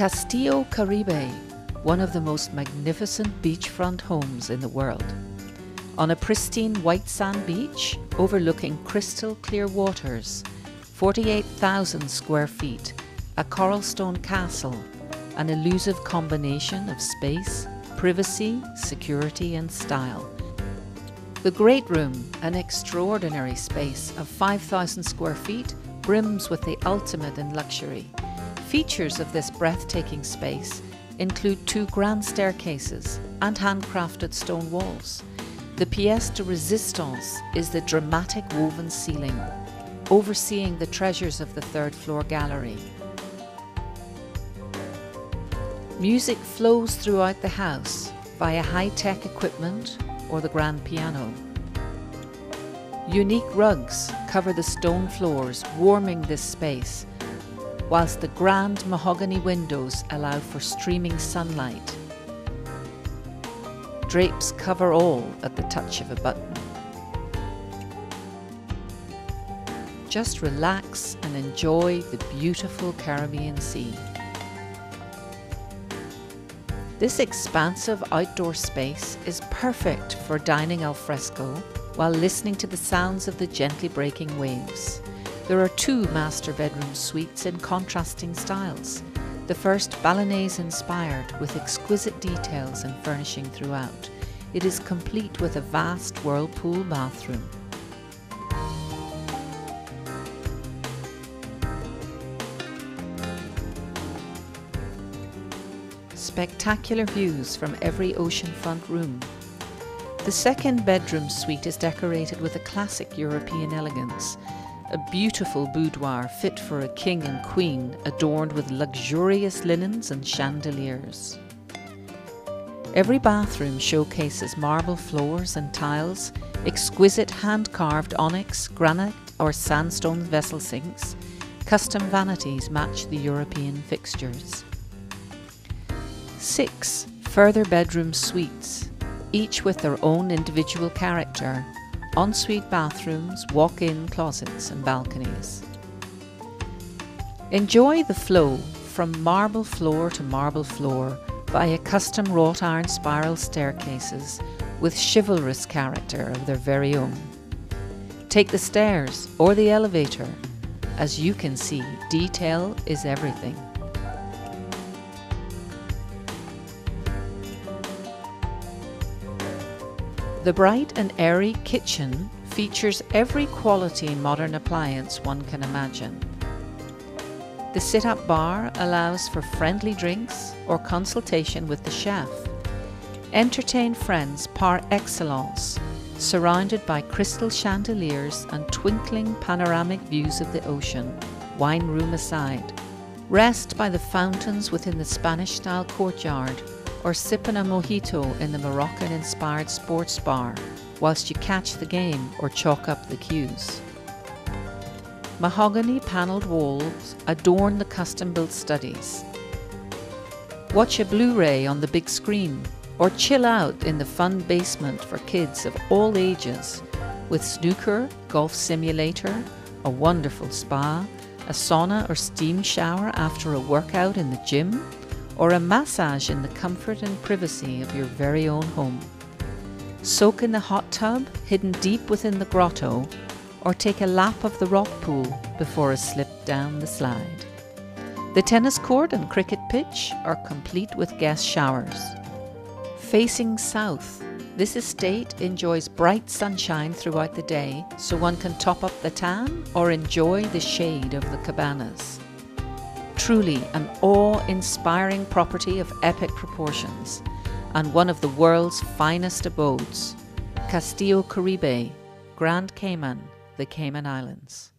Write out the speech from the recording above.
Castillo Caribe, one of the most magnificent beachfront homes in the world. On a pristine white sand beach overlooking crystal clear waters, 48,000 square feet, a coral stone castle, an elusive combination of space, privacy, security, and style. The Great Room, an extraordinary space of 5,000 square feet, brims with the ultimate in luxury. Features of this breathtaking space include two grand staircases and handcrafted stone walls. The pièce de résistance is the dramatic woven ceiling, overseeing the treasures of the third floor gallery. Music flows throughout the house via high tech equipment or the grand piano. Unique rugs cover the stone floors, warming this space, whilst the grand mahogany windows allow for streaming sunlight. Drapes cover all at the touch of a button. Just relax and enjoy the beautiful Caribbean Sea. This expansive outdoor space is perfect for dining al fresco while listening to the sounds of the gently breaking waves. There are two master bedroom suites in contrasting styles. The first Balinese inspired with exquisite details and furnishing throughout. It is complete with a vast whirlpool bathroom. spectacular views from every oceanfront room. The second bedroom suite is decorated with a classic European elegance, a beautiful boudoir fit for a king and queen adorned with luxurious linens and chandeliers. Every bathroom showcases marble floors and tiles, exquisite hand carved onyx, granite, or sandstone vessel sinks. Custom vanities match the European fixtures. Six further bedroom suites, each with their own individual character, ensuite bathrooms, walk in closets, and balconies. Enjoy the flow from marble floor to marble floor via custom wrought iron spiral staircases with chivalrous character of their very own. Take the stairs or the elevator. As you can see, detail is everything. The bright and airy kitchen features every quality modern appliance one can imagine. The sit up bar allows for friendly drinks or consultation with the chef. Entertain friends par excellence, surrounded by crystal chandeliers and twinkling panoramic views of the ocean, wine room aside. Rest by the fountains within the Spanish style courtyard or sipping a mojito in the Moroccan inspired sports bar whilst you catch the game or chalk up the cues. Mahogany panelled walls adorn the custom built studies. Watch a Blu ray on the big screen or chill out in the fun basement for kids of all ages with snooker, golf simulator, a wonderful spa, a sauna or steam shower after a workout in the gym, or a massage in the comfort and privacy of your very own home. Soak in the hot tub hidden deep within the grotto, or take a lap of the rock pool before a slip down the slide. The tennis court and cricket pitch are complete with guest showers. Facing south, this estate enjoys bright sunshine throughout the day so one can top up the tan or enjoy the shade of the cabanas truly an awe inspiring property of epic proportions and one of the world's finest abodes. Castillo Caribe, Grand Cayman, the Cayman Islands.